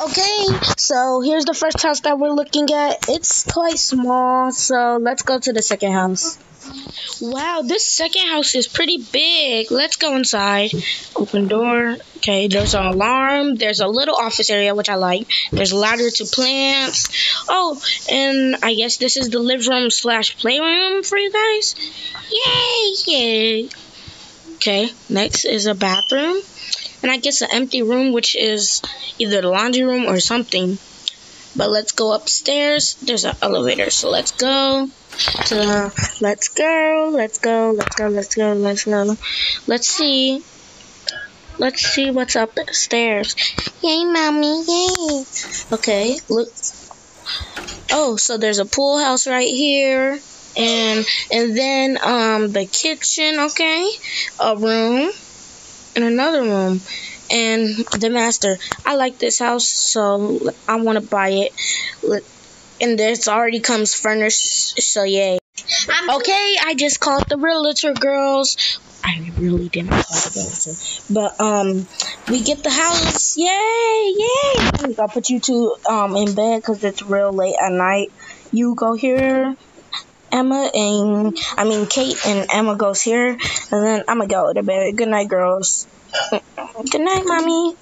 Okay, so here's the first house that we're looking at. It's quite small, so let's go to the second house. Wow, this second house is pretty big. Let's go inside. Open door. Okay, there's an alarm. There's a little office area, which I like. There's a ladder to plants. Oh, and I guess this is the living room slash playroom for you guys. Yay! Yay! Okay, next is a bathroom and I guess an empty room, which is either the laundry room or something. But let's go upstairs. There's an elevator, so let's go. Let's go, let's go, let's go, let's go, let's go. Let's see. Let's see what's upstairs. Yay, mommy, yay. Okay, look. Oh, so there's a pool house right here. And and then um the kitchen, okay? A room in another room. And the master, I like this house, so I want to buy it. And this already comes furnished, so yay. Okay, I just called the realtor girls. I really didn't call the realtor, but um, we get the house. Yay, yay! I'll put you two um in bed because it's real late at night. You go here, Emma and I mean Kate and Emma goes here, and then I'm gonna go to bed. Good night, girls. Good night, mommy.